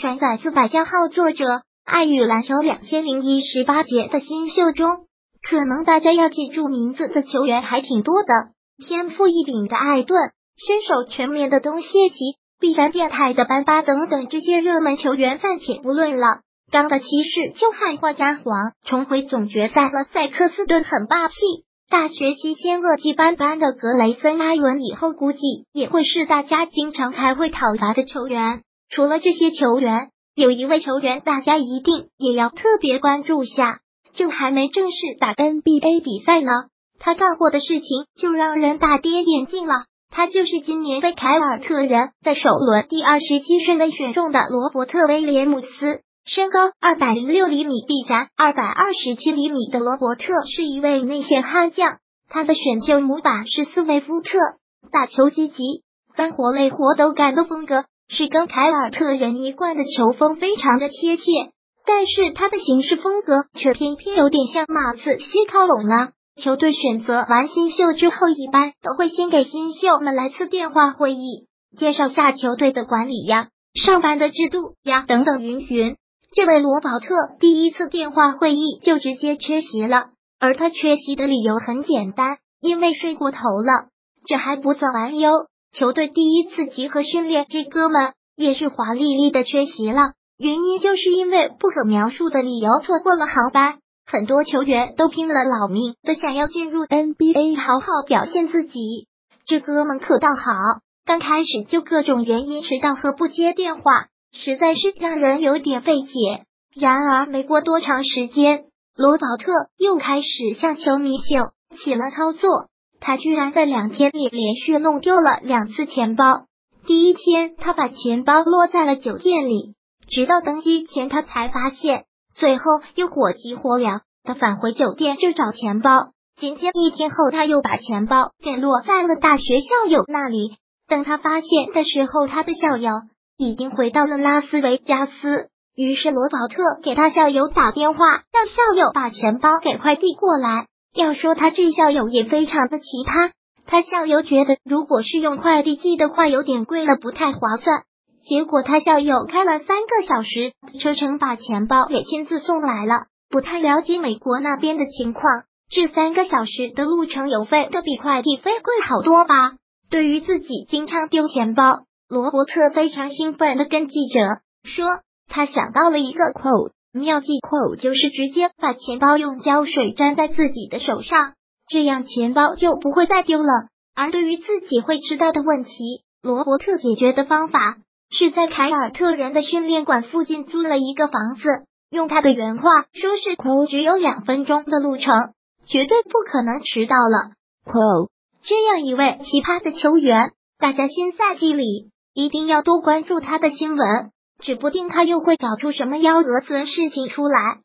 转载自百家号作者爱与篮球两千零一十八节的新秀中，可能大家要记住名字的球员还挺多的。天赋异禀的艾顿，身手全面的东契奇，必然变态的班巴等等这些热门球员暂且不论了。刚的骑士就汉化詹皇，重回总决赛了。塞克斯顿很霸气。大学期间恶迹斑斑的格雷森阿伦，以后估计也会是大家经常开会讨伐的球员。除了这些球员，有一位球员大家一定也要特别关注下，就还没正式打 NBA 比赛呢，他干过的事情就让人大跌眼镜了。他就是今年被凯尔特人在首轮第二十七顺位选中的罗伯特威廉姆斯。身高二百零六厘米，臂展二百二十七厘米的罗伯特是一位内线悍将。他的选秀模板是斯威夫特，打球积极、干活累活都干的风格，是跟凯尔特人一贯的球风非常的贴切。但是他的行事风格却偏偏有点像马刺西靠拢了。球队选择完新秀之后，一般都会先给新秀们来次电话会议，介绍下球队的管理呀、上班的制度呀等等云云。这位罗宝特第一次电话会议就直接缺席了，而他缺席的理由很简单，因为睡过头了。这还不算完哟，球队第一次集合训练，这哥们也是华丽丽的缺席了。原因就是因为不可描述的理由错过了航班。很多球员都拼了老命的想要进入 NBA 好好表现自己，这哥们可倒好，刚开始就各种原因迟到和不接电话。实在是让人有点费解。然而，没过多长时间，罗宝特又开始向球迷秀起了操作。他居然在两天里连续弄丢了两次钱包。第一天，他把钱包落在了酒店里，直到登机前他才发现。最后又火急火燎的返回酒店就找钱包。仅仅一天后，他又把钱包给落在了大学校友那里。等他发现的时候，他的校友。已经回到了拉斯维加斯，于是罗宝特给他校友打电话，让校友把钱包给快递过来。要说他这校友也非常的奇葩，他校友觉得如果是用快递寄的话有点贵了，不太划算。结果他校友开了三个小时车程把钱包给亲自送来了。不太了解美国那边的情况，这三个小时的路程邮费都比快递费贵好多吧？对于自己经常丢钱包。罗伯特非常兴奋的跟记者说：“他想到了一个 quote，妙计扣就是直接把钱包用胶水粘在自己的手上，这样钱包就不会再丢了。而对于自己会迟到的问题，罗伯特解决的方法是在凯尔特人的训练馆附近租了一个房子。用他的原话说是只有两分钟的路程，绝对不可能迟到了。q u o 这样一位奇葩的球员，大家新赛季里。”一定要多关注他的新闻，指不定他又会搞出什么幺蛾子的事情出来。